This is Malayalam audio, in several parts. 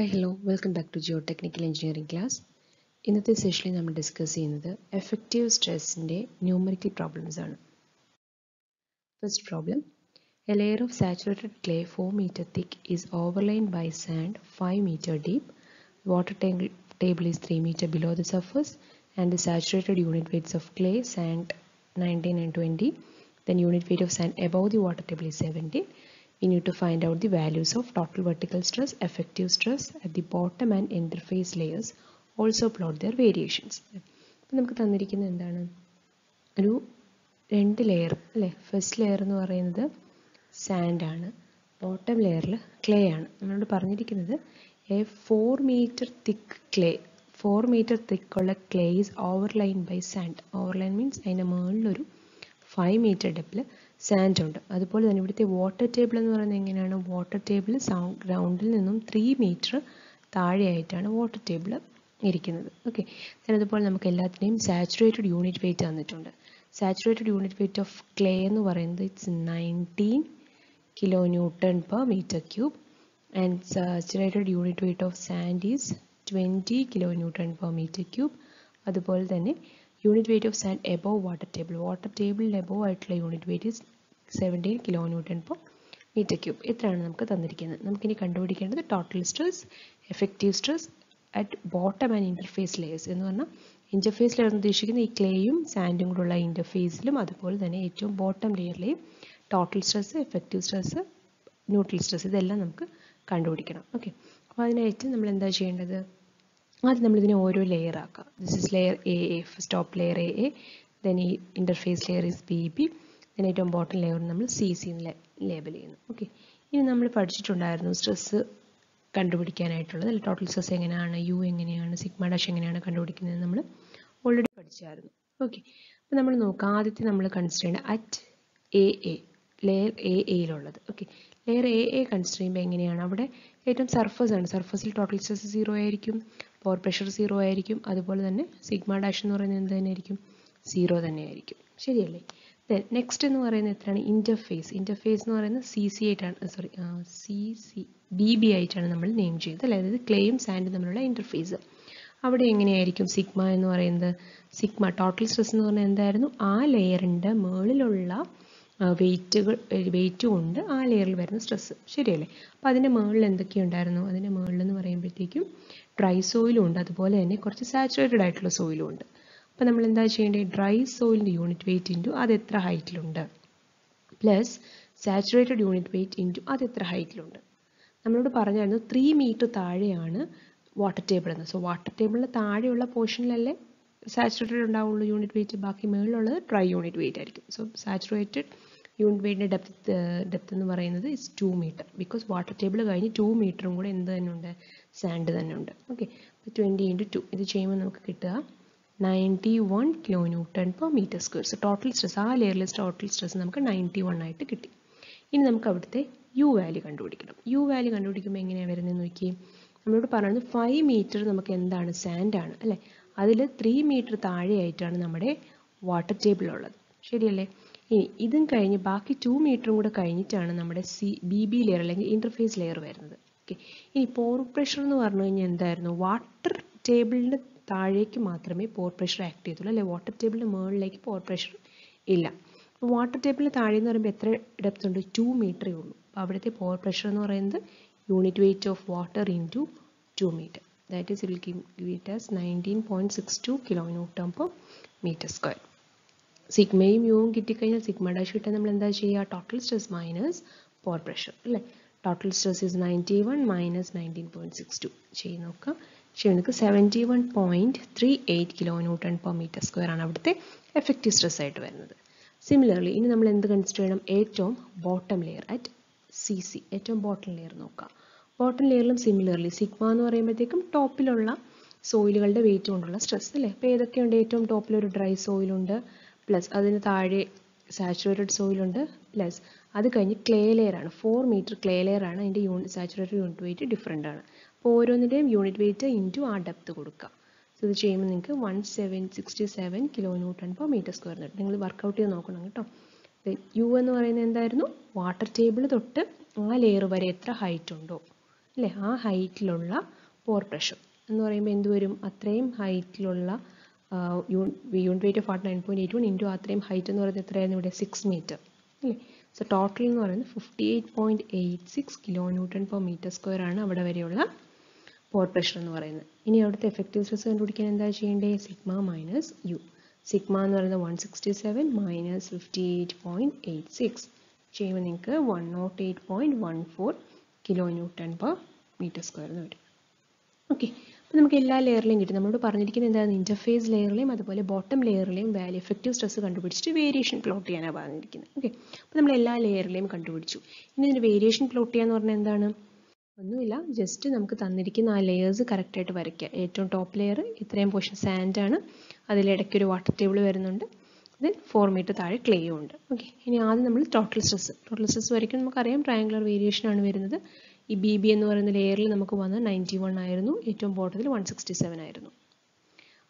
Hi hello welcome back to geotechnical engineering class ഇന്നത്തെ സെഷനിൽ നമ്മൾ ഡിസ്കസ് ചെയ്യുന്നത് എഫക്റ്റീവ് സ്ട്രെസ്സിന്റെ ന്യൂമറിക്കൽ പ്രോബ്ലംസ് ആണ്. First problem a layer of saturated clay four metre thick is overlain by sand five metre deep water table is three metre below the surface and the saturated unit weights of clay sand nineteen and twenty then unit weight of sand above the water table is 17 we need to find out the values of total vertical stress effective stress at the bottom and interface layers. Also plot their variations. അപ്പം നമുക്ക് തന്നിരിക്കുന്നത് എന്താണ്? ഒരു രണ്ട് ലെയർ അല്ലേ? ഫസ്റ്റ് ലെയർ എന്ന് പറയുന്നത് സാൻഡ് ആണ്. ബോട്ടം ലെയറിൽ ക്ലേ ആണ്. നമ്മളോട് പറഞ്ഞിരിക്കുന്നത് a four metre thick clay four metre തിക്കുള്ള clay is overlain by sand overlain means അതിന്റെ മുകളിലൊരു ഫൈവ് മീറ്റർ ഡെപ്പിൽ സാൻഡ് ഉണ്ട്. അതുപോലെ തന്നെ ഇവിടുത്തെ വാട്ടർ ടേബിൾ എന്ന് പറയുന്നത് എങ്ങനെയാണ്? വാട്ടർ ടേബിൾ ഗ്രൗണ്ടിൽ നിന്നും ത്രീ മീറ്റർ താഴെയായിട്ടാണ് വാട്ടർ ടേബിൾ ഇരിക്കുന്നത്. ഓക്കെ അതുപോലെ നമുക്ക് എല്ലാത്തിനെയും സാച്ചുറേറ്റഡ് യൂണിറ്റ് വെയിറ്റ് തന്നിട്ടുണ്ട്. Saturated unit weight of clay എന്ന് പറയുന്നത് it's nineteen kilo newton per metre cube and saturated unit weight of sand is twenty kilo newton per metre cube അതുപോലെ തന്നെ unit weight of sand above water table. Water ടേബിളിൽ എബോവ് ആയിട്ടുള്ള unit weight seventeen kilo newton per metre cube ഇത്രയാണ് നമുക്ക് തന്നിരിക്കുന്നത്. നമുക്കിനി കണ്ടുപിടിക്കേണ്ടത് total stress effective stress at bottom and interface layers എന്ന് പറഞ്ഞാൽ ഇന്റർഫേസ് ലെയർ ഉദ്ദേശിക്കുന്ന ഈ ക്ലേയും സാൻഡും കൂടെയുള്ള ഇന്റർഫേസിലും അതുപോലെ തന്നെ ഏറ്റവും bottom ലെയറിലെയും total stress effective stress neutral stress ഇതെല്ലാം നമുക്ക് കണ്ടുപിടിക്കണം. ഓക്കെ അപ്പോൾ അതിനായിട്ട് നമ്മൾ എന്താ ചെയ്യേണ്ടത്? ആദ്യം നമ്മളിതിനെ ഓരോ ലെയർ ആക്കാം. This is layer A A top layer A A then ഈ interface layer is B B then ഏറ്റവും ബോട്ടം ലെയർ നമ്മൾ സി സി എന്ന് ലേബൽ ചെയ്യുന്നു. ഓക്കെ ഇനി നമ്മൾ പഠിച്ചിട്ടുണ്ടായിരുന്നു സ്ട്രെസ് കണ്ടുപിടിക്കാനായിട്ടുള്ളത്. അല്ലെങ്കിൽ ടോട്ടൽ സ്ട്രെസ് എങ്ങനെയാണ് യു എങ്ങനെയാണ് സിഗ്മ ഡാഷ് എങ്ങനെയാണ് കണ്ടുപിടിക്കുന്നത് നമ്മൾ ഓൾറെഡി പഠിച്ചായിരുന്നു. ഓക്കെ അപ്പോൾ നമ്മൾ നോക്കാം. ആദ്യത്തെ നമ്മൾ കൺസിഡർ ചെയ്യേണ്ട at A A layer A എയിലുള്ളത് okay layer A A consider ചെയ്യുമ്പോൾ എങ്ങനെയാണ്? അവിടെ ഏറ്റവും സർഫസ് ആണ്. സർഫസിൽ ടോട്ടൽ സ്ട്രെസ് സീറോ ആയിരിക്കും. പവർ പ്രഷർ സീറോ ആയിരിക്കും. അതുപോലെ തന്നെ സിഗ്മ ഡാഷ് എന്ന് പറയുന്നത് എന്ത് തന്നെയായിരിക്കും? സീറോ തന്നെയായിരിക്കും. ശരിയല്ലേ? ദെൻ നെക്സ്റ്റ് എന്ന് പറയുന്നത് എത്രയാണ്? ഇന്റർഫേസ് ഇന്റർഫേസ് എന്ന് പറയുന്നത് സി സി ആയിട്ടാണ് sorry C C B B ആയിട്ടാണ് നമ്മൾ നെയിം ചെയ്തത് അല്ലേ? അതായത് ക്ലെയിംസ് ആൻഡ് തമ്മിലുള്ള ഇന്റർഫേസ് അവിടെ എങ്ങനെയായിരിക്കും സിഗ്മ എന്ന് പറയുന്നത്? സിഗ്മ ടോട്ടൽ സ്ട്രെസ് എന്ന് പറഞ്ഞാൽ എന്തായിരുന്നു? ആ ലെയറിന്റെ മുകളിലുള്ള വെയിറ്റുകൾ വെയിറ്റ് കൊണ്ട് ആ ലെയറിൽ വരുന്ന സ്ട്രെസ്. ശരിയല്ലേ? അപ്പോൾ അതിന്റെ മുകളിൽ എന്തൊക്കെയുണ്ടായിരുന്നു? അതിന്റെ മുകളിൽ എന്ന് പറയുമ്പോഴത്തേക്കും ഡ്രൈ സോയിലും ഉണ്ട്. അതുപോലെ തന്നെ കുറച്ച് സാച്ചുറേറ്റഡ് ആയിട്ടുള്ള സോയിലും ഉണ്ട്. അപ്പോൾ നമ്മൾ എന്താ ചെയ്യേണ്ടത്? ഡ്രൈ സോയിലിന്റെ യൂണിറ്റ് വെയിറ്റ് ഇന്റു അത് എത്ര ഹൈറ്റിലുണ്ട്? Plus saturated unit weight into അത് എത്ര ഹൈറ്റിലുണ്ട്? നമ്മളോട് പറഞ്ഞായിരുന്നു ത്രീ മീറ്റർ താഴെയാണ് വാട്ടർ ടേബിൾ എന്ന്. സോ വാട്ടർ ടേബിളിന് താഴെയുള്ള പോർഷനിലല്ലേ സാച്ചുറേറ്റഡ് ഉണ്ടാവുള്ളൂ യൂണിറ്റ് വെയിറ്റ്. ബാക്കി മുകളിലുള്ളത് ഡ്രൈ യൂണിറ്റ് വെയിറ്റ് ആയിരിക്കും. സോ സാച്ചുറേറ്റഡ് യൂണിറ്റ് വെയിറ്റിന്റെ ഡെപ്ത് ഡെപ്ത് എന്ന് പറയുന്നത് is two metre because water table കഴിഞ്ഞ് ടു മീറ്ററും കൂടെ എന്ത് തന്നെ ഉണ്ട് സാൻഡ് തന്നെ ഉണ്ട് ഓക്കെ അപ്പോൾ ട്വന്റി ഇന്റു ടു ഇത് ചെയ്യുമ്പോൾ നമുക്ക് കിട്ടുക ninety one kilo newton per metre square so total stress ആ ലെയറിലെ ടോട്ടൽ സ്ട്രെസ് നമുക്ക് നയന്റി വൺ ആയിട്ട് കിട്ടി. ഇനി നമുക്ക് അവിടുത്തെ യു വാല്യൂ കണ്ടുപിടിക്കണം. യു വാല്യൂ കണ്ടുപിടിക്കുമ്പോൾ എങ്ങനെയാണ് വരുന്നത് നോക്കി നമ്മളോട് പറയുന്നത് ഫൈവ് മീറ്റർ നമുക്ക് എന്താണ്? സാൻഡാണ് അല്ലേ? അതിൽ ത്രീ മീറ്റർ താഴെയായിട്ടാണ് നമ്മുടെ വാട്ടർ ടേബിൾ ഉള്ളത്. ശരിയല്ലേ? ഇനി ഇതും കഴിഞ്ഞ് ബാക്കി ടു മീറ്ററും കൂടെ കഴിഞ്ഞിട്ടാണ് നമ്മുടെ സി ബി ബി ലെയർ അല്ലെങ്കിൽ ഇന്റർഫേസ് ലെയർ വരുന്നത്. ഓക്കെ ഇനി പോർ പ്രഷർ എന്ന് പറഞ്ഞു കഴിഞ്ഞാൽ എന്തായിരുന്നു? വാട്ടർ ടേബിളിന്റെ താഴേക്ക് മാത്രമേ പോർ പ്രഷർ ആക്ട് ചെയ്തുള്ളൂ അല്ലെ? വാട്ടർ ടേബിളിന് മുകളിലേക്ക് പോർ പ്രഷർ ഇല്ല. വാട്ടർ ടേബിളിന് താഴെ എന്ന് പറയുമ്പോൾ എത്ര ഡെപ്ത് ഉണ്ട്? ടു മീറ്ററേ ഉള്ളൂ. അപ്പോൾ അവിടുത്തെ പോർ പ്രഷർ എന്ന് പറയുന്നത് unit weight of water into two metre that is will give it nineteen point six two kilo newton per metre square സിഗ്മയും യുവും കിട്ടിക്കഴിഞ്ഞാൽ സിഗ്മ ഡാഷ് കിട്ടാൻ നമ്മൾ എന്താ ചെയ്യുക? Total stress minus pore pressure അല്ലേ? Total stress is ninety one minus nineteen point six two ചെയ്ത് നോക്കാം. പക്ഷേ നമുക്ക് seventy one point three eight kilo newton per metre square ആണ് അവിടുത്തെ എഫക്റ്റീവ് സ്ട്രെസ് ആയിട്ട് വരുന്നത്. സിമിലർലി ഇനി നമ്മൾ എന്ത് കൺസിഡർ ചെയ്യണം? ഏറ്റവും bottom layer at C C ഏറ്റവും ബോട്ടം ലെയർ നോക്കാം. ബോട്ടം ലെയറിലും സിമിലർലി സിഗ്മ എന്ന് പറയുമ്പോഴത്തേക്കും ടോപ്പിലുള്ള സോയിലുകളുടെ വെയിറ്റ് കൊണ്ടുള്ള സ്ട്രെസ് അല്ലേ? അപ്പോൾ ഏതൊക്കെയുണ്ട്? ഏറ്റവും ടോപ്പിൽ ഒരു ഡ്രൈ സോയിലുണ്ട് പ്ലസ് അതിന് താഴെ സാച്ചുറേറ്റഡ് സോയിലുണ്ട് പ്ലസ് അത് കഴിഞ്ഞ് ക്ലേ ലെയർ ആണ്. ഫോർ മീറ്റർ ക്ലേ ലെയർ ആണ് അതിന്റെ unit saturated unit weight different ആണ്. അപ്പോൾ ഓരോന്നിന്റെയും യൂണിറ്റ് വെയിറ്റ് ഇന്റു ആ ഡെപ്ത് കൊടുക്കുക സോ ഇത് ചെയ്യുമ്പോൾ നിങ്ങൾക്ക് one seven sixty seven kilo newton per metre square കിട്ടും. നിങ്ങൾ വർക്കൗട്ട് ചെയ്ത് നോക്കണം കേട്ടോ. യു എന്ന് പറയുന്നത് എന്തായിരുന്നു? വാട്ടർ ടേബിൾ തൊട്ട് ആ ലെയർ വരെ എത്ര ഹൈറ്റ് ഉണ്ടോ അല്ലേ? ആ ഹൈറ്റിലുള്ള പോർ പ്രഷർ എന്ന് പറയുമ്പോൾ എന്തുവരും അത്രയും ഹൈറ്റിലുള്ള unit weight of water nine point eight one into അത്രയും ഹൈറ്റ് എന്ന് പറയുന്നത് എത്രയായിരുന്നു ഇവിടെ? സിക്സ് മീറ്റർ അല്ലേ? സോ ടോട്ടൽ എന്ന് പറയുന്നത് fifty eight point eight six kilo newton per metre square ആണ് അവിടെ വരെയുള്ള പോർ പ്രഷർ എന്ന് പറയുന്നത്. ഇനി അവിടുത്തെ എഫക്റ്റീവ് സ്ട്രെസ് കണ്ടുപിടിക്കാൻ എന്താ ചെയ്യേണ്ടത് സിഗ്മ മൈനസ് യു സിഗ്മ എന്ന് പറയുന്നത് one sixty seven minus fifty eight point eight six ചെയ്യുമ്പോൾ നിങ്ങൾക്ക് one naught eight point one four kilo newton per metre square എന്ന് വരും. ഓക്കെ അപ്പോൾ നമുക്ക് എല്ലാ ലെയറിലെയും കിട്ടും. നമ്മളോട് പറഞ്ഞിരിക്കുന്ന എന്താണ്? ഇന്റർഫേസ് ലെയറിലെയും അതുപോലെ ബോട്ടം ലെയറിലെയും വാല്യൂ എഫക്റ്റീവ് സ്ട്രെസ് കണ്ടുപിടിച്ചിട്ട് വേരിയേഷൻ പ്ലോട്ട് ചെയ്യാനാണ് പറഞ്ഞിരിക്കുന്നത്. ഓക്കെ അപ്പോൾ നമ്മൾ എല്ലാ ലെയറിലെയും കണ്ടുപിടിച്ചു. ഇനി ഇതിന്റെ വേരിയേഷൻ പ്ലോട്ട് ചെയ്യാന്ന് പറഞ്ഞാൽ എന്താണ്? ഒന്നുമില്ല. ജസ്റ്റ് നമുക്ക് തന്നിരിക്കുന്ന ആ ലെയേഴ്സ് കറക്റ്റായിട്ട് വരയ്ക്കുക. ഏറ്റവും ടോപ്പ് ലെയർ ഇത്രയും പോർഷൻ സാൻഡാണ് അതിലിടയ്ക്ക് ഒരു വാട്ടർ ടേബിൾ വരുന്നുണ്ട്. ദെൻ ഫോർ മീറ്റർ താഴെ ക്ലേയും ഉണ്ട്. ഓക്കെ ഇനി ആദ്യം നമ്മൾ ടോട്ടൽ സ്ട്രെസ് ടോട്ടൽ സ്ട്രെസ് വരയ്ക്കും നമുക്കറിയാം ട്രയാങ്കുലർ വേരിയേഷൻ ആണ് വരുന്നത്. ഈ ബി ബി എന്ന് പറയുന്ന ലെയറിൽ നമുക്ക് വന്നത് നയന്റി വൺ ആയിരുന്നു. ഏറ്റവും ബോട്ടത്തിൽ വൺ സിക്സ്റ്റി സെവൻ ആയിരുന്നു.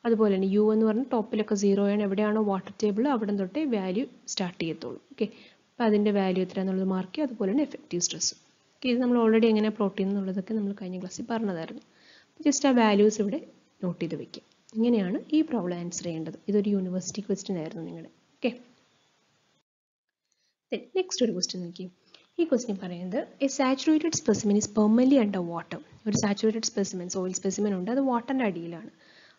അതുപോലെ തന്നെ യു എന്ന് പറഞ്ഞാൽ ടോപ്പിലൊക്കെ സീറോ ആണ്. എവിടെയാണോ വാട്ടർ ടേബിൾ അവിടെ തൊട്ടേ വാല്യൂ സ്റ്റാർട്ട് ചെയ്യത്തുള്ളൂ. ഓക്കെ അപ്പോൾ അതിന്റെ വാല്യൂ എത്രയാണെന്നുള്ളത് മാർക്ക് ചെയ്യുക. അതുപോലെ തന്നെ എഫക്റ്റീവ് സ്ട്രെസ് ഓക്കെ ഇത് നമ്മൾ ഓൾറെഡി എങ്ങനെ പ്രോട്ടീൻ എന്നുള്ളതൊക്കെ നമ്മൾ കഴിഞ്ഞ ക്ലാസ്സിൽ പറഞ്ഞതായിരുന്നു. ജസ്റ്റ് ആ വാല്യൂസ് ഇവിടെ നോട്ട് ചെയ്ത് വയ്ക്കുക ഇങ്ങനെയാണ് ഈ പ്രോബ്ലം ആൻസർ ചെയ്യേണ്ടത്. ഇതൊരു യൂണിവേഴ്സിറ്റി ക്വസ്റ്റ്യൻ ആയിരുന്നു നിങ്ങളുടെ. ഓക്കെ നെക്സ്റ്റ് ഒരു ക്വസ്റ്റ്യൻ നോക്കി ഈ ക്വസ്റ്റ്യൻ പറയുന്നത് a saturated specimen is permanently under water ഒരു സാച്ചുറേറ്റഡ് സ്പെസിമെൻ സോയിൽ സ്പെസിമെൻ ഉണ്ട് അത് വാട്ടറിന്റെ അടിയിലാണ്.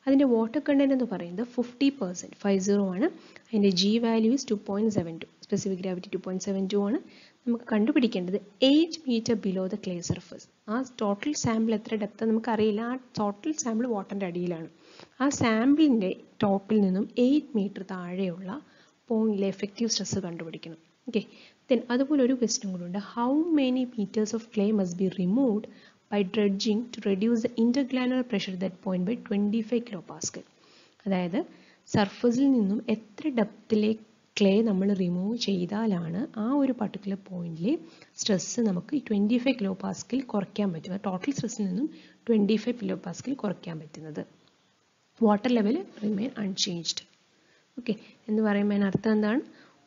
അതിന്റെ വാട്ടർ കണ്ടന്റ് എന്ന് പറയുന്നത് ഫിഫ്റ്റി പെർസെന്റ് ഫൈവ് സീറോ ആണ്. അതിന്റെ G value is two point seven two specific gravity two point seven two ആണ്. നമുക്ക് കണ്ടുപിടിക്കേണ്ടത് eight metre below the clay surface ആ ടോട്ടൽ സാമ്പിൾ എത്ര ഡെപ്ത് നമുക്കറിയില്ല. ആ ടോട്ടൽ സാമ്പിൾ വാട്ടറിന്റെ അടിയിലാണ്. ആ സാമ്പിളിന്റെ ടോപ്പിൽ നിന്നും എയ്റ്റ് മീറ്റർ താഴെയുള്ള പോയിന്റിലെ എഫക്റ്റീവ് സ്ട്രെസ് കണ്ടുപിടിക്കണം. ഓക്കെ ദെൻ അതുപോലെ ഒരു ക്വസ്റ്റ്യൻ കൂടെ ഉണ്ട്. How many metres of clay must be removed by dredging to reduce the intergranular pressure that point by twenty five kilo pascal അതായത് സർഫസിൽ നിന്നും എത്ര ഡെപ്തിലെ ക്ലേ നമ്മൾ റിമൂവ് ചെയ്താലാണ് ആ ഒരു പർട്ടിക്കുലർ പോയിന്റിലെ സ്ട്രെസ്സ് നമുക്ക് ട്വന്റി ഫൈവ് കിലോ പാസ്കിൽ കുറയ്ക്കാൻ പറ്റുന്നത്. ടോട്ടൽ സ്ട്രെസ്സിൽ നിന്നും ട്വന്റി ഫൈവ് കിലോ പാസ്കിൽ കുറയ്ക്കാൻ പറ്റുന്നത്. Water level remain unchanged okay എന്ന് പറയുമ്പോൾ അതിനർത്ഥം എന്താണ്?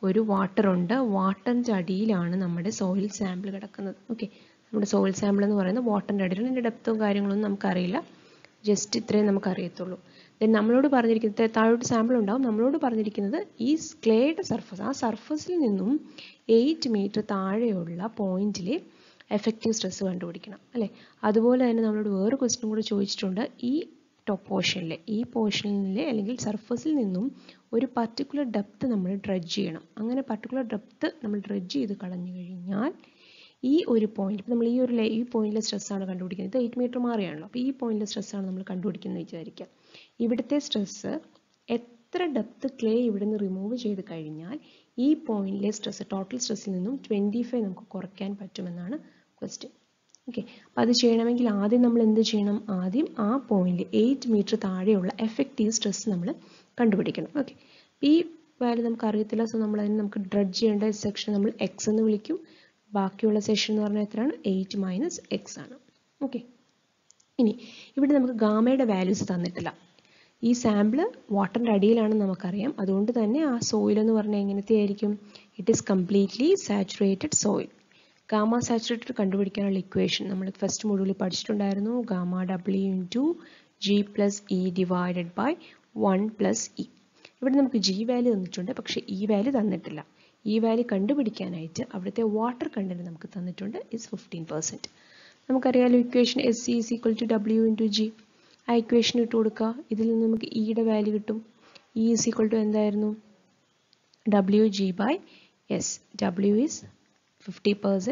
ഒരു വാട്ടർ ഉണ്ട്. വാട്ടറിന്റെ അടിയിലാണ് നമ്മുടെ സോയിൽ സാമ്പിൾ കിടക്കുന്നത്. ഓക്കെ നമ്മുടെ സോയിൽ സാമ്പിൾ എന്ന് പറയുന്നത് വാട്ടറിന്റെ അടിയിലാണ്. അതിന്റെ ഡെപ്തും കാര്യങ്ങളൊന്നും നമുക്കറിയില്ല. ജസ്റ്റ് ഇത്രയും നമുക്കറിയത്തുള്ളൂ. ദെൻ നമ്മളോട് പറഞ്ഞിരിക്കുന്നത് താഴോട്ട് സാമ്പിൾ ഉണ്ടാവും. നമ്മളോട് പറഞ്ഞിരിക്കുന്നത് ഈ ക്ലേയുടെ സർഫസ് ആ സർഫസിൽ നിന്നും എയ്റ്റ് മീറ്റർ താഴെയുള്ള പോയിന്റിൽ എഫക്റ്റീവ് സ്ട്രെസ് കണ്ടുപിടിക്കണം. അല്ലേ? അതുപോലെ തന്നെ നമ്മളോട് വേറെ ക്വസ്റ്റ്യൻ കൂടെ ചോദിച്ചിട്ടുണ്ട്. ഈ ടോപ്പ് പോർഷനിൽ ഈ പോർഷനിൽ അല്ലെങ്കിൽ സർഫസിൽ നിന്നും ഒരു പർട്ടിക്കുലർ ഡെപ്ത് നമ്മൾ ഡ്രഡ്ജ് ചെയ്യണം. അങ്ങനെ പർട്ടിക്കുലർ ഡെപ്ത് നമ്മൾ ഡ്രഡ്ജ് ചെയ്ത് കളഞ്ഞു കഴിഞ്ഞാൽ ഈ ഒരു പോയിന്റ് ഇപ്പം നമ്മൾ ഈ ഒരു ഈ പോയിന്റിലെ സ്ട്രെസ്സാണ് കണ്ടുപിടിക്കുന്നത്. ഇത് എയ്റ്റ് മീറ്റർ മാറിയാണല്ലോ. അപ്പോൾ ഈ പോയിന്റിലെ സ്ട്രെസ്സാണ് നമ്മൾ കണ്ടുപിടിക്കുന്നത് വിചാരിക്കുക. ഇവിടുത്തെ സ്ട്രെസ്സ് എത്ര ഡെപ്ത് ക്ലേ ഇവിടുന്ന് റിമൂവ് ചെയ്ത് കഴിഞ്ഞാൽ ഈ പോയിന്റിലെ സ്ട്രെസ് ടോട്ടൽ സ്ട്രെസ്സിൽ നിന്നും ട്വന്റി ഫൈവ് നമുക്ക് കുറയ്ക്കാൻ പറ്റുമെന്നാണ് ക്വസ്റ്റ്യൻ ഓക്കെ അപ്പം അത് ചെയ്യണമെങ്കിൽ ആദ്യം നമ്മൾ എന്ത് ചെയ്യണം? ആദ്യം ആ പോയിന്റ് എയ്റ്റ് മീറ്റർ താഴെയുള്ള എഫക്റ്റീവ് സ്ട്രെസ് നമ്മൾ കണ്ടുപിടിക്കണം. ഓക്കെ ഈ വാല്യൂ നമുക്ക് അറിയത്തില്ല സോ നമ്മൾ അതിന് നമുക്ക് ഡ്രഡ്ജ് ചെയ്യേണ്ട സെക്ഷൻ നമ്മൾ എക്സ് എന്ന് വിളിക്കും. ബാക്കിയുള്ള സെക്ഷൻ എന്ന് പറഞ്ഞാൽ എത്രയാണ്? എയ്റ്റ് മൈനസ് എക്സ് ആണ്. ഓക്കെ ഇനി ഇവിടെ നമുക്ക് ഗാമയുടെ വാല്യൂസ് തന്നിട്ടില്ല. ഈ സാമ്പിൾ വാട്ടറിന്റെ അടിയിലാണെന്ന് നമുക്കറിയാം. അതുകൊണ്ട് തന്നെ ആ സോയിൽ എന്ന് പറഞ്ഞാൽ എങ്ങനത്തെ ആയിരിക്കും it is completely saturated soil gamma saturated കണ്ടുപിടിക്കാനുള്ള ഇക്വേഷൻ നമ്മൾ ഫസ്റ്റ് മൊഡ്യൂളിൽ പഠിച്ചിട്ടുണ്ടായിരുന്നു. Gamma W into G plus E divided by one plus E ഇവിടെ നമുക്ക് ജി വാല്യൂ തന്നിട്ടുണ്ട്. പക്ഷേ e ഇ വാല്യൂ തന്നിട്ടില്ല. E ഇ വാല്യൂ കണ്ടുപിടിക്കാനായിട്ട് അവിടുത്തെ വാട്ടർ കണ്ടന്റ് നമുക്ക് തന്നിട്ടുണ്ട്. ഇസ് ഫിഫ്റ്റീൻ പെർസെന്റ് നമുക്കറിയാലോ equation S C is equal to W into G ആ ഇക്വേഷൻ ഇട്ട് കൊടുക്കുക. ഇതിൽ നിന്ന് നമുക്ക് e ഇയുടെ വാല്യൂ കിട്ടും. ഇ ഇസ് ഈക്വൽ ടു എന്തായിരുന്നു? W G by S W is 50% is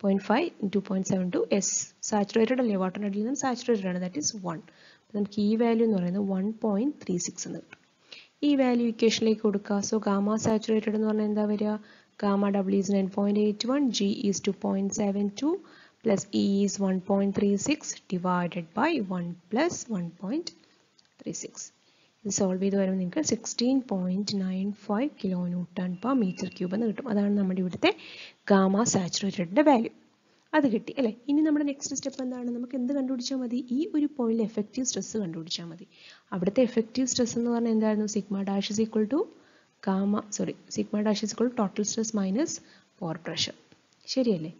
0.5 into 0.72 is saturated alley water and saturated that is 1. Then key value is 1.36 E value equation like kuduka. So gamma saturated and area. Gamma W is 9.81, G is 2.72 plus E is 1.36 divided by 1 plus 1.36. Solve ചെയ്ത് വരുമ്പോൾ നിങ്ങൾക്ക് sixteen point nine five kilo newton per metre cube എന്ന് കിട്ടും. അതാണ് നമ്മുടെ ഇവിടുത്തെ ഗാമ സാച്ചുറേറ്റഡിന്റെ വാല്യൂ അത് കിട്ടി അല്ലേ? ഇനി നമ്മുടെ നെക്സ്റ്റ് സ്റ്റെപ്പ് എന്താണ്? നമുക്ക് എന്ത് കണ്ടുപിടിച്ചാൽ മതി? ഈ ഒരു പോയിന്റിൽ എഫക്റ്റീവ് സ്ട്രെസ് കണ്ടുപിടിച്ചാൽ മതി. അവിടുത്തെ എഫക്റ്റീവ് സ്ട്രെസ് എന്ന് പറഞ്ഞാൽ എന്തായിരുന്നു? Sigma dash is equal to gamma sorry sigma dash is equal total stress minus pore pressure ശരിയല്ലേ?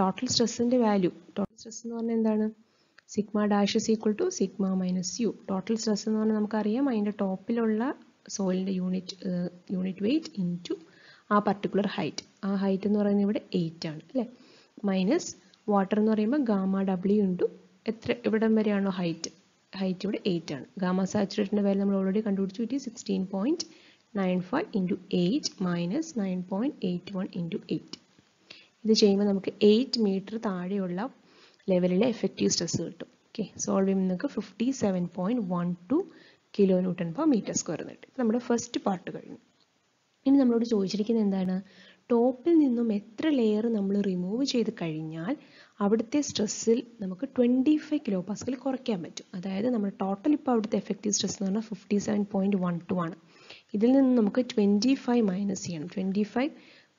ടോട്ടൽ സ്ട്രെസ്സിന്റെ വാല്യൂ ടോട്ടൽ സ്ട്രെസ് എന്ന് പറഞ്ഞാൽ എന്താണ്? Sigma dash is equal to sigma minus U total stress എന്ന് പറഞ്ഞാൽ നമുക്കറിയാം അതിന്റെ ടോപ്പിലുള്ള സോയിലിന്റെ യൂണിറ്റ് യൂണിറ്റ് വെയിറ്റ് ടു ആ പർട്ടിക്കുലർ ഹൈറ്റ് ആ ഹൈറ്റ് എന്ന് പറയുന്നത് ഇവിടെ എയ്റ്റ് ആണ് അല്ലേ? മൈനസ് വാട്ടർ എന്ന് പറയുമ്പോൾ ഗാമ ഡബ്ല്യു ഇന്റു എത്ര ഇവിടം വരെയാണോ ഹൈറ്റ് ഹൈറ്റ് ഇവിടെ എയ്റ്റ് ആണ്. ഗാമ സാച്ചുറേറ്റിന്റെ വില നമ്മൾ ഓൾറെഡി കണ്ടുപിടിച്ചു. It sixteen point nine five into eight minus nine point eight one into eight ഇത് ചെയ്യുമ്പോൾ നമുക്ക് എയ്റ്റ് മീറ്റർ താഴെയുള്ള ലെവലിലെ എഫക്റ്റീവ് സ്ട്രെസ് കിട്ടും. ഓക്കെ സോൾവ് ചെയ്യുമ്പോൾ നിങ്ങൾക്ക് fifty seven point one two kilo newton per metre square കിട്ടും നമ്മുടെ ഫസ്റ്റ് പാർട്ട് കഴിഞ്ഞു. ഇനി നമ്മളോട് ചോദിച്ചിരിക്കുന്നത് എന്താണ്? ടോപ്പിൽ നിന്നും എത്ര ലെയർ നമ്മൾ റിമൂവ് ചെയ്ത് കഴിഞ്ഞാൽ അവിടുത്തെ സ്ട്രെസ്സിൽ നമുക്ക് ട്വന്റി ഫൈവ് കിലോ പാസ്കൽ കുറയ്ക്കാൻ പറ്റും. അതായത് നമ്മൾ ടോട്ടൽ ഇപ്പോൾ അവിടുത്തെ എഫക്റ്റീവ് സ്ട്രെസ് എന്ന് പറഞ്ഞാൽ fifty seven point one two ആണ്. ഇതിൽ നിന്ന് നമുക്ക് ട്വന്റി ഫൈവ് മൈനസ് ചെയ്യണം. ട്വന്റി ഫൈവ്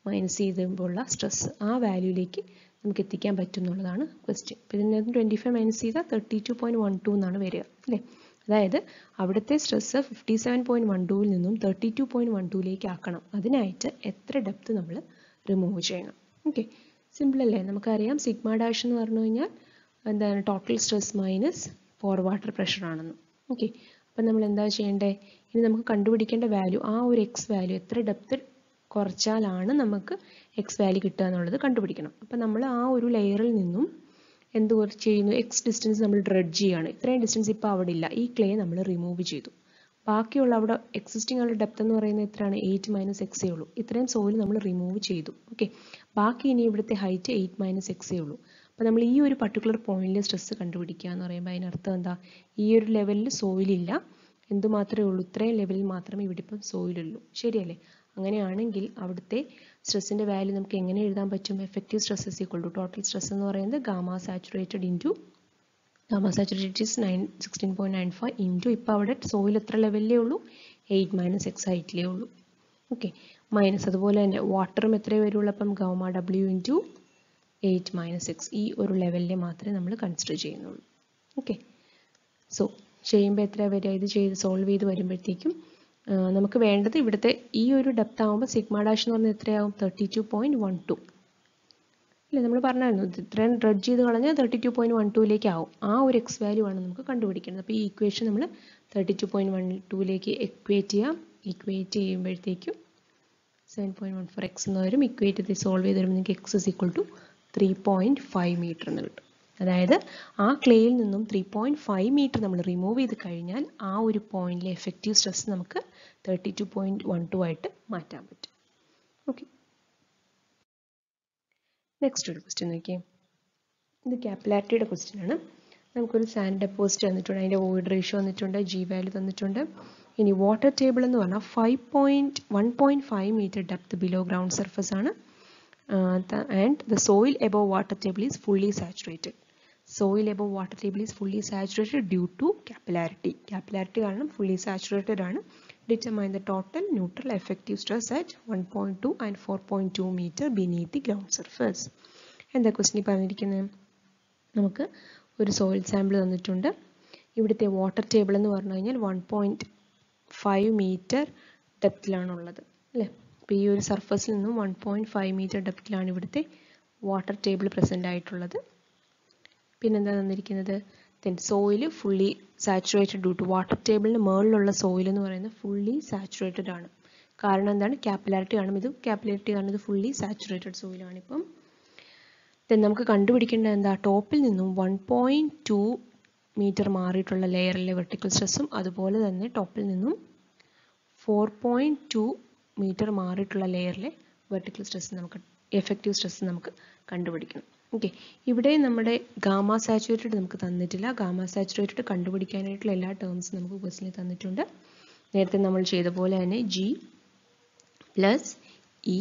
മൈനസ് ചെയ്തുമ്പോഴുള്ള സ്ട്രെസ് ആ വാല്യൂയിലേക്ക് നമുക്ക് എത്തിക്കാൻ പറ്റും എന്നുള്ളതാണ് ക്വസ്റ്റ്യൻ അപ്പോൾ ഇതിനകത്ത് ട്വന്റി ഫൈവ് മൈനസ് ചെയ്താൽ thirty two point one two എന്നാണ് വരിക അല്ലേ? അതായത് അവിടുത്തെ stress fifty seven point one ടൂവിൽ നിന്നും തേർട്ടി ടു പോയിന്റ് വൺ ടൂവിലേക്ക് ആക്കണം. അതിനായിട്ട് എത്ര ഡെപ്ത് നമ്മൾ റിമൂവ് ചെയ്യണം. ഓക്കെ സിമ്പിൾ അല്ലേ? നമുക്കറിയാം സിഗ്മ ഡാഷ് എന്ന് പറഞ്ഞു കഴിഞ്ഞാൽ എന്താണ്? Total stress minus pore water pressure ആണെന്ന്. ഓക്കെ അപ്പം നമ്മൾ എന്താ ചെയ്യേണ്ടേ? ഇനി നമുക്ക് കണ്ടുപിടിക്കേണ്ട വാല്യൂ ആ ഒരു എക്സ് വാല്യൂ എത്ര ഡെപ്ത് കുറച്ചാലാണ് നമുക്ക് എക്സ് വാല്യൂ കിട്ടുക എന്നുള്ളത് കണ്ടുപിടിക്കണം. അപ്പം നമ്മൾ ആ ഒരു ലെയറിൽ നിന്നും എന്ത് ചെയ്യുന്നു? എക്സ് ഡിസ്റ്റൻസ് നമ്മൾ ഡ്രഡ്ജ് ചെയ്യാണ് ഇത്രയും ഡിസ്റ്റൻസ് ഇപ്പോൾ അവിടെ ഇല്ല. ഈ ക്ലേ നമ്മൾ റിമൂവ് ചെയ്തു. ബാക്കിയുള്ള അവിടെ എക്സിസ്റ്റിംഗ് ഉള്ള ഡെപ്ത് എന്ന് പറയുന്നത് എത്രയാണ്? എയ്റ്റ് മൈനസ് എക്സേ ഉള്ളൂ. ഇത്രയും സോയിൽ നമ്മൾ റിമൂവ് ചെയ്തു. ഓക്കെ ബാക്കി ഇനി ഇവിടുത്തെ ഹൈറ്റ് എയ്റ്റ് മൈനസ് എക്സേ ഉള്ളൂ. അപ്പോൾ നമ്മൾ ഈ ഒരു പർട്ടിക്കുലർ പോയിന്റിൽ സ്ട്രെസ് കണ്ടുപിടിക്കുക എന്ന് പറയുമ്പോൾ അതിനർത്ഥം എന്താ? ഈ ഒരു ലെവലിൽ സോയിലില്ല എന്ത് മാത്രമേ ഉള്ളൂ? ഇത്രയും ലെവലിൽ മാത്രമേ ഇവിടെ ഇപ്പം സോയിലുള്ളൂ ശരിയല്ലേ? അങ്ങനെയാണെങ്കിൽ അവിടുത്തെ സ്ട്രെസ്സിന്റെ വാല്യൂ നമുക്ക് എങ്ങനെ എഴുതാൻ പറ്റും? Effective stress is equal to total stress എന്ന് പറയുന്നത് gamma saturated into gamma saturated is nine sixteen point nine five into ഇപ്പോൾ അവിടെ സോയിൽ എത്ര ലെവലിലേ ഉള്ളൂ? എയ്റ്റ് മൈനസ് എക്സ് ഹൈറ്റിലേ ഉള്ളൂ. ഓക്കെ മൈനസ് അതുപോലെ തന്നെ വാട്ടറും എത്രയേ വരുള്ളൂ? അപ്പം gamma W into eight minus X ഈ ഒരു ലെവലിലെ മാത്രമേ നമ്മൾ കൺസിഡർ ചെയ്യുന്നുള്ളൂ. ഓക്കെ സോ ചെയ്യുമ്പോൾ എത്ര വരിക? ഇത് ചെയ്ത് സോൾവ് ചെയ്ത് വരുമ്പോഴത്തേക്കും നമുക്ക് വേണ്ടത് ഇവിടുത്തെ ഈ ഒരു ഡെപ്ത് ആകുമ്പോൾ സിഗ്മ ഡാഷ് എന്ന് പറഞ്ഞാൽ എത്രയാവും? Thirty two point one two അല്ലേ നമ്മൾ പറഞ്ഞായിരുന്നു ഇത്രയും ഡ്രഡ് ചെയ്ത് കളഞ്ഞാൽ തേർട്ടി ടു പോയിന്റ് വൺ ടുവിലേക്ക് ആവും. ആ ഒരു എക്സ് വാല്യൂ ആണ് നമുക്ക് കണ്ടുപിടിക്കേണ്ടത്. അപ്പോൾ ഈ ഇക്വേഷൻ നമ്മൾ തേർട്ടി ടു പോയിന്റ് വൺ ടുവിലേക്ക് എക്വേറ്റ് ചെയ്യാം. ഇക്വേറ്റ് ചെയ്യുമ്പോഴത്തേക്കും seven point one four X എന്ന് വരും. ഇക്വേറ്റ് ചെയ്ത് സോൾവ് ചെയ്ത് വരുമ്പോൾ നിങ്ങൾക്ക് X is equal to three point five metre എന്ന് കിട്ടും. അതായത് ആ ക്ലേയിൽ നിന്നും ത്രീ പോയിന്റ് ഫൈവ് മീറ്റർ നമ്മൾ റിമൂവ് ചെയ്ത് കഴിഞ്ഞാൽ ആ ഒരു പോയിന്റിലെ എഫക്റ്റീവ് സ്ട്രെസ് നമുക്ക് thirty two point one two ആയിട്ട് മാറ്റാൻ പറ്റും. ഓക്കെ നെക്സ്റ്റ് ഒരു ക്വസ്റ്റ്യൻ നോക്കിയേ. ഇത് ക്യാപ്പിലാരിറ്റിയുടെ ക്വസ്റ്റ്യൻ ആണ്. നമുക്കൊരു സാൻഡ് ഡെപ്പോസിറ്റ് തന്നിട്ടുണ്ട് അതിന്റെ വോയിഡ് റേഷ്യോ തന്നിട്ടുണ്ട് ജി വാല്യൂ തന്നിട്ടുണ്ട്. ഇനി വാട്ടർ ടേബിൾ എന്ന് പറഞ്ഞാൽ five point one point five metre depth below ground surface ആണ്. And the soil above water table is fully saturated soil above water table is fully saturated due to capillarity. Capillarity കാരണം fully saturated ആണ്. Determine the total neutral effective stress at 1.2 and 4.2 meter beneath the ground surface. എന്താ ക്വസ്റ്റിനി പറഞ്ഞിരിക്കുന്നത് നമുക്ക് ഒരു സോയിൽ സാമ്പിൾ തന്നിട്ടുണ്ട് ഇവിടുത്തെ വാട്ടർ ടേബിൾ എന്ന് പറഞ്ഞു കഴിഞ്ഞാൽ വൺ പോയിന്റ് ഫൈവ് മീറ്റർ ഡെപ്തിലാണുള്ളത് അല്ലേ അപ്പോൾ ഈ ഒരു സർഫസിൽ നിന്നും വൺ പോയിന്റ് ഫൈവ് മീറ്റർ ഡെപ്തിലാണ് ഇവിടുത്തെ വാട്ടർ ടേബിൾ പ്രസന്റ് ആയിട്ടുള്ളത് പിന്നെന്താ തന്നിരിക്കുന്നത്? Then soil fully saturated due to water ടേബിളിന് മുകളിലുള്ള സോയിൽ എന്ന് പറയുന്നത് ഫുള്ളി സാച്ചുറേറ്റഡ് ആണ്. കാരണം എന്താണ്? ക്യാപ്പിലാരിറ്റി കാണും. ഇത് ക്യാപ്പിലാരിറ്റി കാരണം ഇത് ഫുള്ളി സാച്ചുറേറ്റഡ് സോയിലാണ് ഇപ്പം. ദെൻ നമുക്ക് കണ്ടുപിടിക്കേണ്ടത് എന്താ? ടോപ്പിൽ നിന്നും വൺ പോയിന്റ് ടു മീറ്റർ മാറിയിട്ടുള്ള ലെയറിലെ വെർട്ടിക്കൽ സ്ട്രെസ്സും അതുപോലെ തന്നെ ടോപ്പിൽ നിന്നും ഫോർ പോയിന്റ് ടു മീറ്റർ മാറിയിട്ടുള്ള ലെയറിലെ വെർട്ടിക്കൽ സ്ട്രെസ് നമുക്ക് എഫക്റ്റീവ് സ്ട്രെസ് നമുക്ക് കണ്ടുപിടിക്കണം. ഓക്കെ ഇവിടെ നമ്മുടെ ഗാമ സാച്ചുറേറ്റഡ് നമുക്ക് തന്നിട്ടില്ല. ഗാമ സാച്ചുറേറ്റഡ് കണ്ടുപിടിക്കാനായിട്ടുള്ള എല്ലാ ടേംസും നമുക്ക് ക്വസ്റ്റിനിൽ തന്നിട്ടുണ്ട്. നേരത്തെ നമ്മൾ ചെയ്ത പോലെ തന്നെ G plus E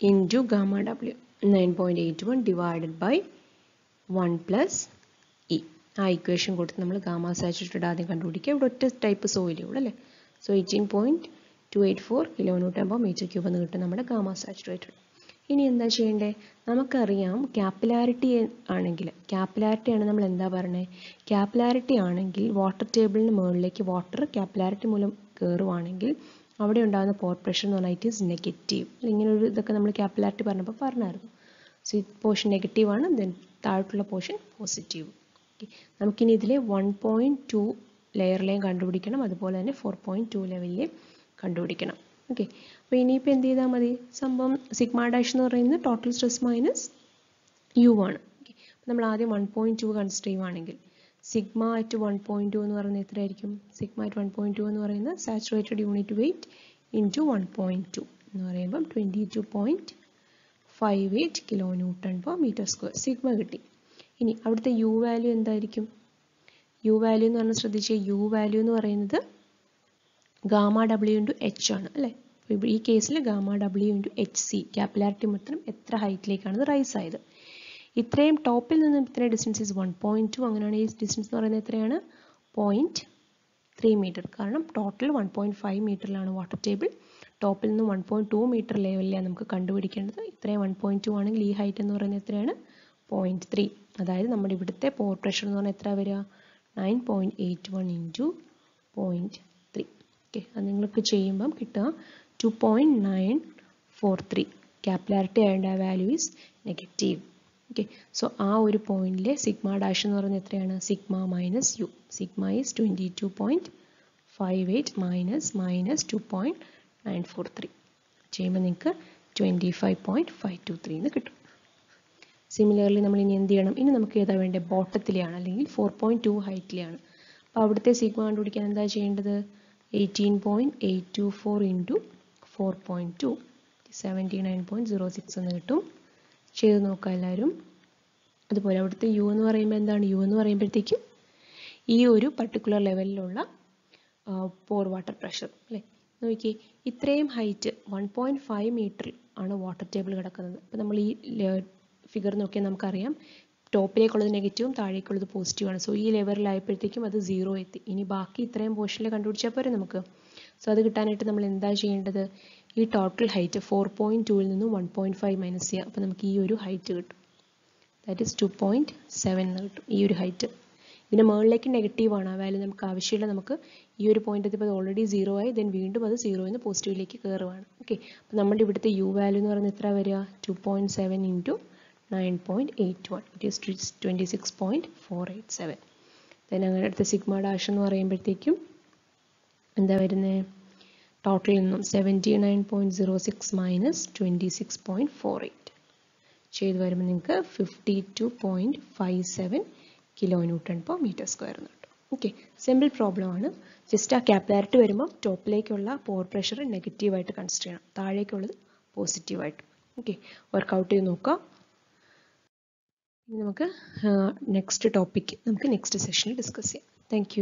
into gamma W nine point eight one divided by one plus E ആ ഇക്വേഷൻ കൊടുത്ത് നമ്മൾ ഗാമ സാച്ചുറേറ്റഡ് ആദ്യം കണ്ടുപിടിക്കുക. ഇവിടെ ഒറ്റ ടൈപ്പ് സോയിലേ ഉള്ളൂ അല്ലേ? So eighteen point two eight four kilo metre cube എന്ന് കിട്ടും നമ്മുടെ ഗാമ സാച്ചുറേറ്റഡ്. ഇനി എന്താ ചെയ്യേണ്ടത് നമുക്കറിയാം ക്യാപ്പിലാരിറ്റി ആണെങ്കിൽ ക്യാപ്പിലാരിറ്റി ആണ് നമ്മൾ എന്താ പറയുന്നത് ക്യാപ്പിലാരിറ്റി ആണെങ്കിൽ വാട്ടർ ടേബിളിന് മുകളിലേക്ക് വാട്ടർ ക്യാപ്പിലാരിറ്റി മൂലം കയറുവാണെങ്കിൽ അവിടെ ഉണ്ടാകുന്ന പോർ പ്രഷർ എന്ന് പറഞ്ഞാൽ ഇറ്റ് ഈസ് നെഗറ്റീവ് ഇങ്ങനെ ഒരു ഇതൊക്കെ നമ്മൾ ക്യാപ്പിലാരിറ്റി പറഞ്ഞപ്പോൾ പറഞ്ഞായിരുന്നു. സോ ഈ പോർഷൻ നെഗറ്റീവ് ആണ് ദെൻ താഴോട്ടുള്ള പോർഷൻ പോസിറ്റീവ് നമുക്കിനി ഇതിലെ വൺ പോയിന്റ് ടു ലെയറിലെയും കണ്ടുപിടിക്കണം അതുപോലെ തന്നെ ഫോർ പോയിന്റ് ടു ലെവലിലെയും കണ്ടുപിടിക്കണം. ഓക്കെ അപ്പോൾ ഇനിയിപ്പോൾ എന്ത് ചെയ്താൽ മതി? സംഭവം സിഗ്മ ഡാഷ് എന്ന് പറയുന്നത് ടോട്ടൽ സ്ട്രെസ് മൈനസ് യു ആണ്. ഓക്കെ നമ്മൾ ആദ്യം വൺ പോയിന്റ് ടു കൺസിഡർ ചെയ്യുവാണെങ്കിൽ sigma at one point two എന്ന് പറയുന്നത് എത്രയായിരിക്കും? Sigma at one point two എന്ന് പറയുന്നത് saturated unit weight into one point two എന്ന് പറയുമ്പോൾ twenty two point five eight kilo newton per metre square sigma കിട്ടി. ഇനി അവിടുത്തെ യു വാല്യൂ എന്തായിരിക്കും? യു വാല്യൂ എന്ന് പറഞ്ഞാൽ ശ്രദ്ധിക്കുക യു വാല്യൂ എന്ന് പറയുന്നത് ഗാമ ഡബ്ല്യു ഇന്റു എച്ച് ആണ് അല്ലേ? ഈ കേസിൽ gamma W into H C capillarity മൊത്തം എത്ര ഹൈറ്റിലേക്കാണ് റൈസ് ആയത്. ഇത്രയും ടോപ്പിൽ നിന്ന് ഇത്രയും distance is one point two അങ്ങനെയാണ് ഈ ഡിസ്റ്റൻസ് എന്ന് പറയുന്നത് എത്രയാണ്? പോയിന്റ് ത്രീ മീറ്റർ കാരണം ടോട്ടൽ വൺ പോയിന്റ് ഫൈവ് മീറ്ററിലാണ് വാട്ടർ ടേബിൾ ടോപ്പിൽ നിന്ന് വൺ പോയിന്റ് ടു മീറ്റർ ലെവലിലാണ് നമുക്ക് കണ്ടുപിടിക്കേണ്ടത്. ഇത്രയും വൺ പോയിന്റ് ടു ആണെങ്കിൽ ഈ ഹൈറ്റ് എന്ന് പറയുന്നത് എത്രയാണ്? പോയിന്റ് ത്രീ അതായത് നമ്മുടെ ഇവിടുത്തെ പോർ പ്രഷർ എന്ന് പറഞ്ഞാൽ എത്ര വരിക? Nine point eight one into three okay അത് നിങ്ങൾക്ക് ചെയ്യുമ്പം കിട്ടുക. Two point nine four three capillarity ആയിട്ട് ആ value is negative okay so ആ ഒരു പോയിന്റിലെ സിഗ്മ ഡാഷ് എന്ന് പറയുന്നത് എത്രയാണ്? Sigma minus u sigma is twenty two point five eight minus minus two point nine four three ചെയ്യുമ്പോൾ നിങ്ങൾക്ക് twenty five point five two three എന്ന് കിട്ടും. സിമിലർലി നമ്മൾ ഇനി എന്ത് ചെയ്യണം? ഇനി നമുക്ക് ഏതാ വേണ്ടത് ബോട്ടത്തിലെയാണ് അല്ലെങ്കിൽ ഫോർ പോയിന്റ് ടു ഹൈറ്റിലെയാണ് അപ്പോൾ അവിടുത്തെ സിഗ്മ കണ്ടുപിടിക്കാൻ എന്താ ചെയ്യേണ്ടത്? Eighteen point eight two four into four point two seventy nine point zero six എന്ന് കിട്ടും. ചെയ്ത് നോക്കാം എല്ലാവരും. അതുപോലെ അവിടുത്തെ യു എന്ന് പറയുമ്പോൾ എന്താണ്? യു എന്ന് പറയുമ്പോഴത്തേക്കും ഈ ഒരു പർട്ടിക്കുലർ ലെവലിലുള്ള പോർ വാട്ടർ പ്രഷർ അല്ലേ? നോക്കി ഇത്രയും ഹൈറ്റ് വൺ പോയിന്റ് ഫൈവ് മീറ്ററിൽ ആണ് വാട്ടർ ടേബിൾ കിടക്കുന്നത്. അപ്പോൾ നമ്മൾ ഈ ഫിഗർ നോക്കിയാൽ നമുക്കറിയാം. ടോപ്പിലേക്കുള്ളത് നെഗറ്റീവും താഴേക്കുള്ളത് പോസിറ്റീവാണ് സോ ഈ ലെവലിലായപ്പോഴത്തേക്കും അത് സീറോ എത്തി. ഇനി ബാക്കി ഇത്രയും പോർഷനിൽ കണ്ടുപിടിച്ചാൽ പോരെ നമുക്ക്. സോ അത് കിട്ടാനായിട്ട് നമ്മൾ എന്താ ചെയ്യേണ്ടത്? ഈ ടോട്ടൽ ഹൈറ്റ് ഫോർ പോയിന്റ് ടൂവിൽ നിന്ന് വൺ പോയിന്റ് ഫൈവ് മൈനസ് ചെയ്യുക അപ്പോൾ നമുക്ക് ഈ ഒരു ഹൈറ്റ് കിട്ടും. That is two point seven എന്ന് കിട്ടും ഈ ഒരു ഹൈറ്റ് ഇതിന് മുകളിലേക്ക് നെഗറ്റീവാണ് ആ വാല്യൂ നമുക്ക് ആവശ്യമില്ല. നമുക്ക് ഈ ഒരു പോയിന്റ് എത്തിയപ്പോൾ ഓൾറെഡി സീറോ ആയി. ദെൻ വീണ്ടും അത് സീറോ എന്ന് പോസിറ്റീവിലേക്ക് കയറുവാണ് ഓക്കെ അപ്പോൾ നമ്മുടെ ഇവിടുത്തെ യു വാല്യൂ എന്ന് പറയുന്നത് എത്ര വരിക? Two point seven into nine point eight one it is twenty six point four eight seven then അങ്ങനെ അടുത്ത സിഗ്മ ഡാഷ് എന്ന് പറയുമ്പോഴത്തേക്കും എന്താ വരുന്നത് ടോട്ടലിൽ നിന്നും seventy nine point zero six minus twenty six point four eight ചെയ്ത് വരുമ്പോൾ നിങ്ങൾക്ക് fifty two point five seven kilo newton per metre square എന്ന് കിട്ടും. ഓക്കെ സിമ്പിൾ പ്രോബ്ലം ആണ്. ജസ്റ്റ് ആ ക്യാപ്പിലാരിറ്റി വരുമ്പോൾ ടോപ്പിലേക്കുള്ള പോർ പ്രഷർ നെഗറ്റീവായിട്ട് കൺസിഡർ ചെയ്യണം. താഴേക്കുള്ളത് പോസിറ്റീവായിട്ട് ഓക്കെ വർക്കൗട്ട് ചെയ്ത് നോക്കാം. ഇനി നമുക്ക് നെക്സ്റ്റ് ടോപ്പിക് നമുക്ക് നെക്സ്റ്റ് സെഷനിൽ ഡിസ്കസ് ചെയ്യാം. താങ്ക്